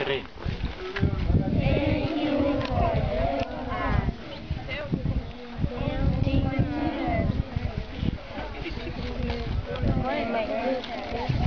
Peraí. Oi, mãe.